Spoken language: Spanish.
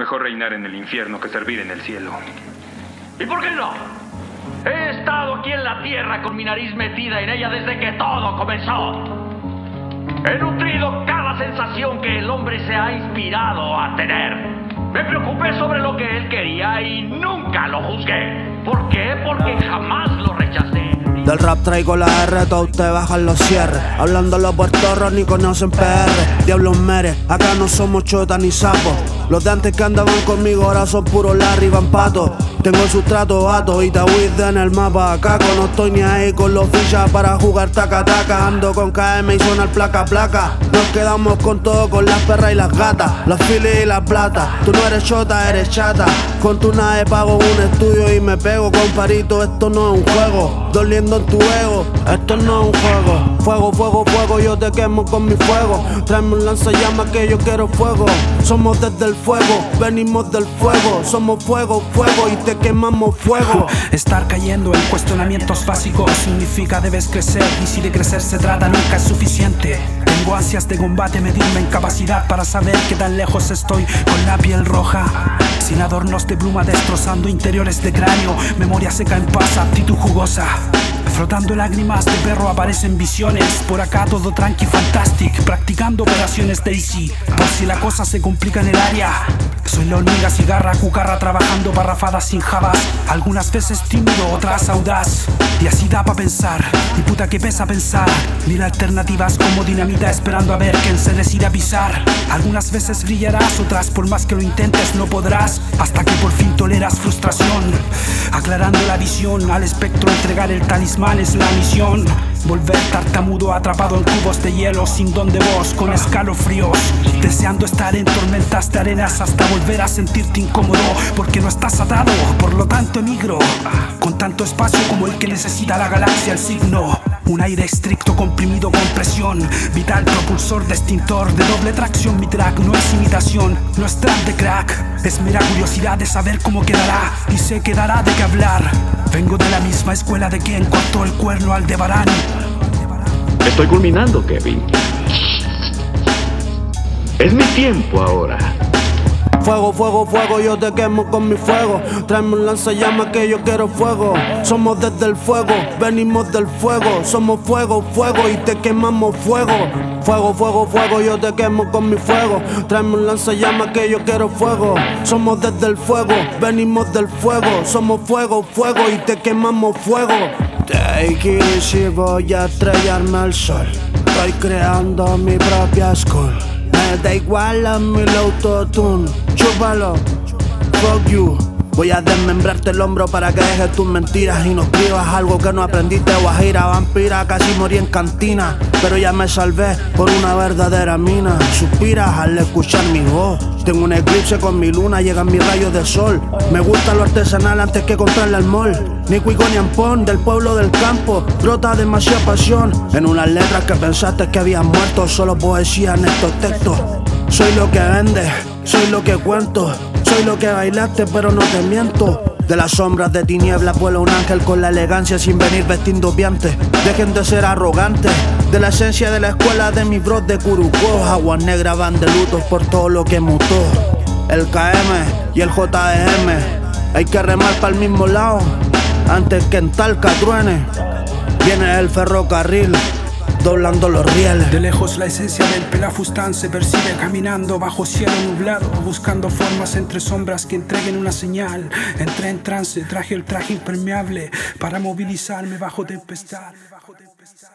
Mejor reinar en el infierno que servir en el cielo. ¿Y por qué no? He estado aquí en la tierra con mi nariz metida en ella desde que todo comenzó. He nutrido cada sensación que el hombre se ha inspirado a tener. Me preocupé sobre lo que él quería y nunca lo juzgué. ¿Por qué? Porque jamás lo rechacé. Del rap traigo la R, todos te bajan los cierres. Hablando los puertorros ni conocen PR. Diablos mere, acá no somos chotas ni sapos. Los de antes que andaban conmigo ahora son puros Larry Van Pato. Tengo el sustrato vato y Tawid en el mapa. Caco, no estoy ni ahí con los fichas para jugar taca taca. Ando con KM y suena el placa placa. Nos quedamos con todo, con las perras y las gatas, las filis y las plata. Tú no eres chota, eres chata. Con tu nave pago un estudio y me pego, comparito. Esto no es un juego, doliendo en tu ego. Esto no es un juego. Fuego, fuego, fuego, yo te quemo con mi fuego. Tráeme un lanzallamas que yo quiero fuego. Somos desde el fuego, venimos del fuego. Somos fuego, fuego y te quemamos fuego. Estar cayendo en cuestionamientos básicos significa debes crecer. Y si de crecer se trata, nunca es suficiente. Tengo ansias de combate, medirme en capacidad para saber que tan lejos estoy con la piel roja. Sin adornos de pluma destrozando interiores de cráneo, memoria seca en paz, actitud jugosa. Frotando lágrimas de perro aparecen visiones. Por acá todo tranqui, fantastic. Practicando operaciones Daisy. Por si la cosa se complica en el área. Soy la hormiga, cigarra, cucarra, trabajando barrafadas sin jabas. Algunas veces tímido, otras audaz. Y así da pa' pensar. Y puta que pesa pensar. Mil alternativas como dinamita esperando a ver quién se decide a pisar. Algunas veces brillarás, otras por más que lo intentes no podrás. Hasta que por fin toleras frustración. Aclarando la visión al espectro, entregar el talismán es la misión. Volver tartamudo atrapado en cubos de hielo sin don de voz con escalofríos. Deseando estar en tormentas de arenas hasta volver a sentirte incómodo porque no estás atado, por lo tanto emigro. Con tanto espacio como el que necesita la galaxia, el signo. Un aire estricto comprimido con presión. Vital propulsor de extintor de doble tracción. Mi track no es imitación, no es trap de crack. Es mera curiosidad de saber cómo quedará y sé que dará de qué hablar. Vengo de la misma escuela de quien cortó el cuerno al Debarán. Estoy culminando, Kevin. Es mi tiempo ahora. Fuego, fuego, fuego, yo te quemo con mi fuego. Tráeme un lanzallamas que yo quiero fuego. Somos desde el fuego, venimos del fuego. Somos fuego, fuego y te quemamos fuego. Fuego, fuego, fuego, yo te quemo con mi fuego. Tráeme un lanzallamas que yo quiero fuego. Somos desde el fuego, venimos del fuego. Somos fuego, fuego y te quemamos fuego. Take it easy, voy a estrellarme al sol. Estoy creando mi propia school. Me da igual a mi autotune. Chúpalo, fuck you. Voy a desmembrarte el hombro para que dejes tus mentiras y no escribas algo que no aprendiste. Guajira, vampira, casi morí en cantina. Pero ya me salvé por una verdadera mina. Suspiras al escuchar mi voz. Tengo un eclipse con mi luna, llegan mis rayos de sol. Me gusta lo artesanal antes que comprarle al mall. Ni cuico ni ampón, del pueblo del campo. Brota demasiada pasión. En unas letras que pensaste que habían muerto, solo poesía en estos textos. Soy lo que vende, soy lo que cuento. Soy lo que bailaste, pero no te miento. De las sombras de tinieblas vuela un ángel con la elegancia sin venir vestiendo piantes. Dejen de ser arrogantes. De la esencia de la escuela de mis bros de Curucó. Aguas negras van de luto por todo lo que mutó. El KM y el JM. Hay que remar para el mismo lado. Antes que en Talca truene. Viene el ferrocarril doblando los rieles. De lejos la esencia del pelafustán se percibe caminando bajo cielo nublado, buscando formas entre sombras que entreguen una señal. Entré en trance, traje el traje impermeable para movilizarme bajo tempestad. Bajo tempestad.